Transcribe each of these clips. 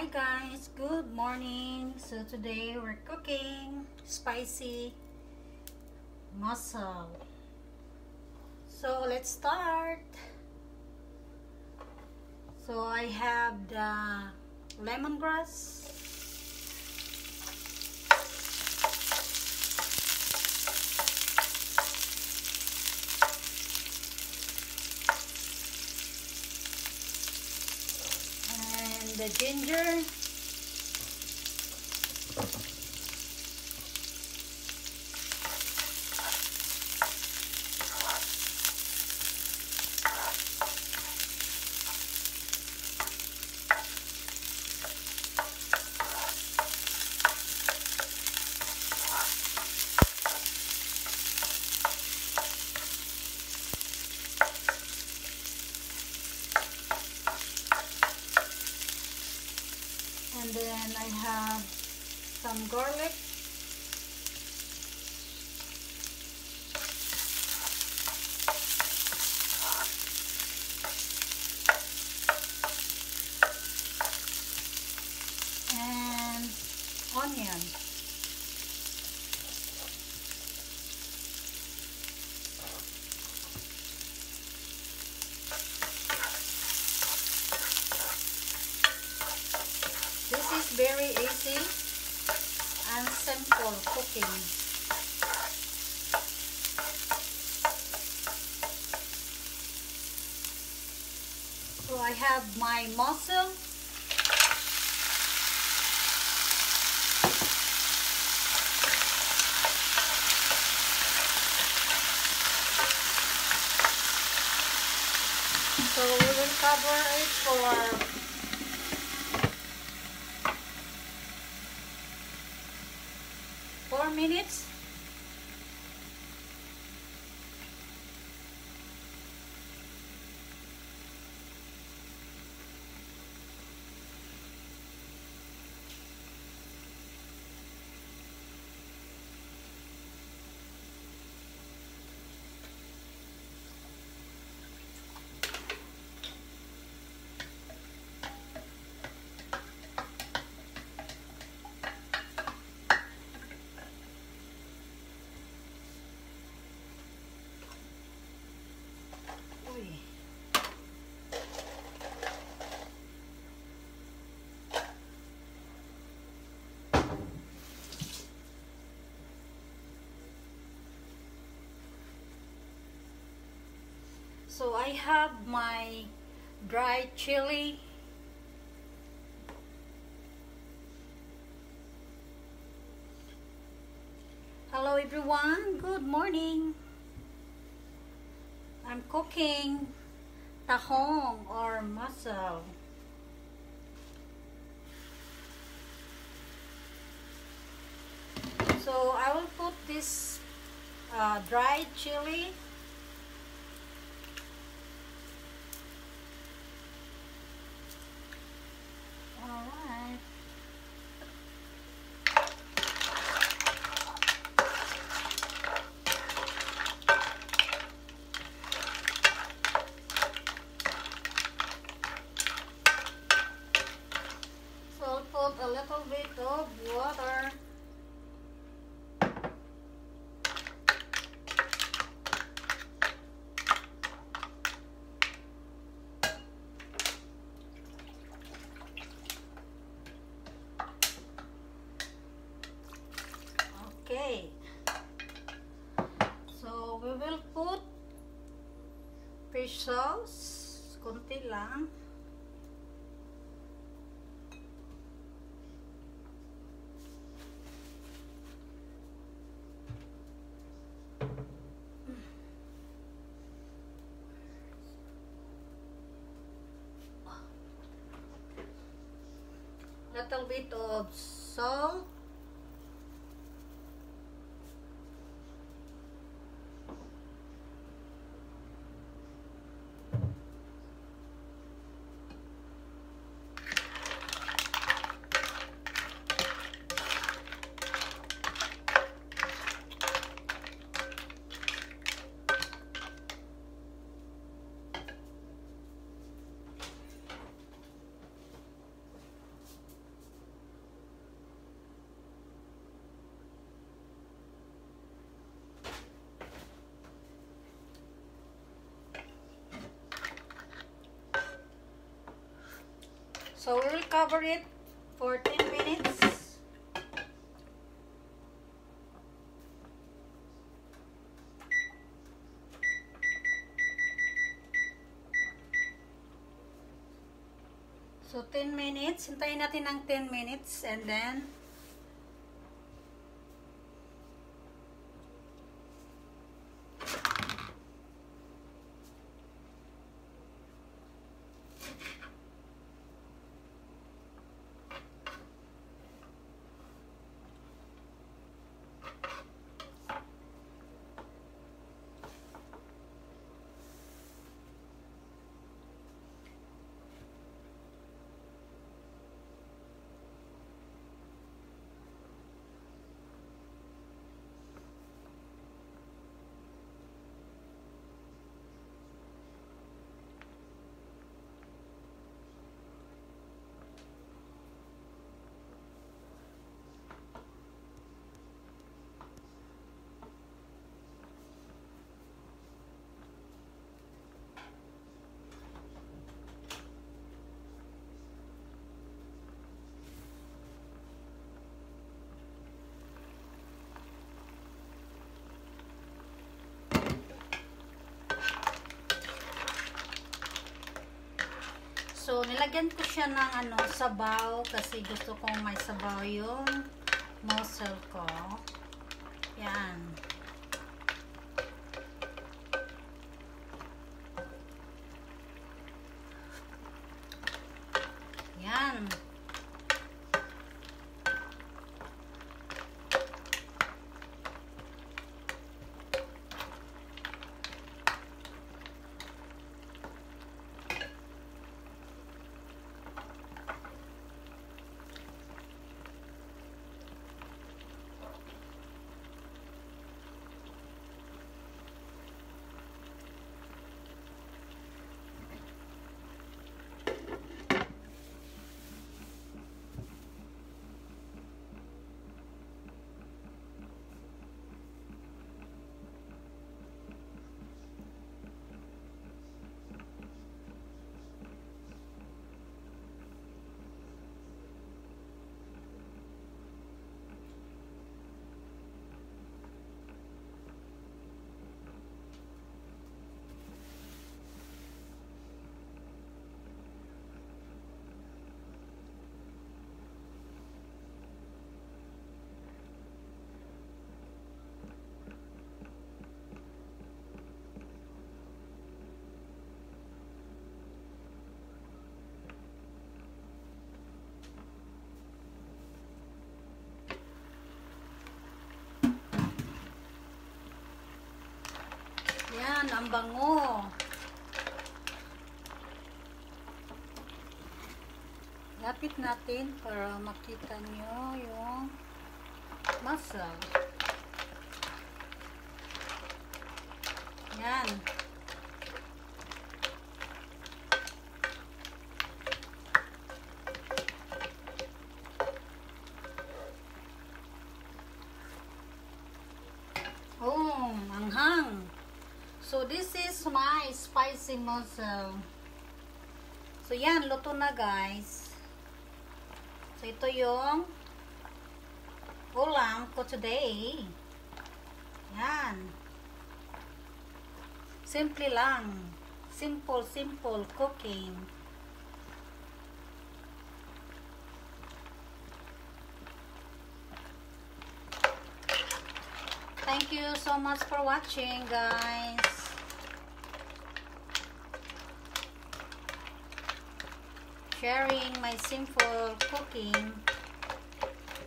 Hi guys, good morning. So today we're cooking spicy mussel. So let's start. So I have the lemongrass. And the ginger. Some garlic. Cooking. So I have my mussel. So we will cover it for So I have my dried chili. Hello everyone, good morning. I'm cooking tahong or mussel. So I will put this uh, dried chili. Okay. So we will put fish sauce, konti lang. little bit of salt So we will cover it for 10 minutes. So 10 minutes, hintayin natin ng 10 minutes and then So, nilagyan ko siya ng ano, sabaw kasi gusto kong may sabaw yung mussel ko. Yan. Yan, ang bango. Lapit natin para makita nyo yung muscle. Yan. Oh, anghang. So, this is my spicy mussel. So, yan. Luto na, guys. So, ito yung ulam ko today. Yan. Simple lang. Simple, simple cooking. Thank you so much for watching, guys. Sharing my simple cooking.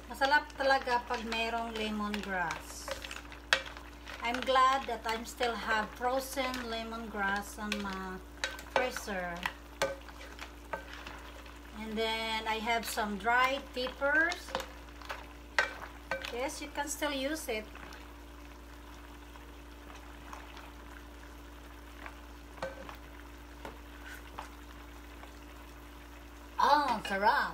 Masarap talaga pag merong lemongrass. I'm glad that I'm still have frozen lemongrass on my freezer. And then I have some dried peppers. Yes, you can still use it. Sarap!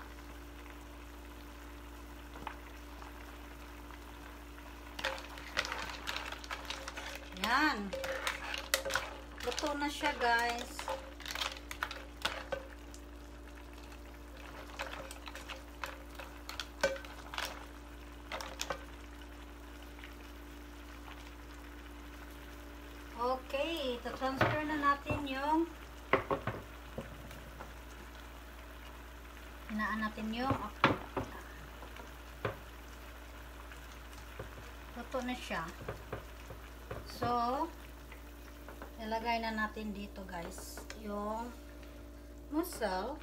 Yan. Luto na siya, guys. Okay, to transfer natin yung luto na siya. So ilagay na natin dito guys yung muscle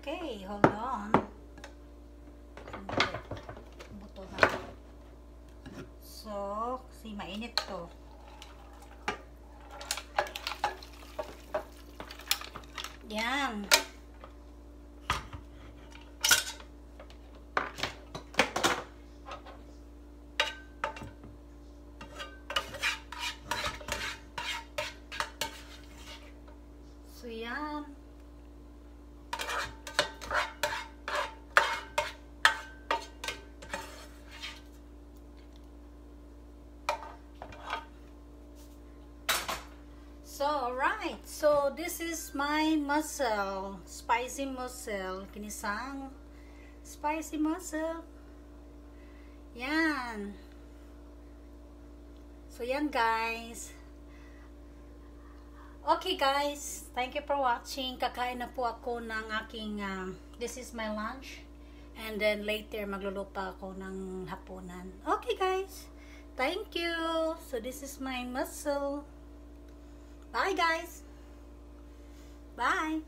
Okay, hold on. Sandali. Buto na. So, kasi mainit to. Yan. So, yan. So, alright. This is my mussel. Spicy mussel. Kinisang spicy mussel. Yan. So, yan guys. Okay guys. Thank you for watching. Kakain na po ako ng aking, um, this is my lunch. And then later, maglulupa ako ng hapunan. Okay guys. Thank you. So, this is my mussel. Bye, guys. Bye.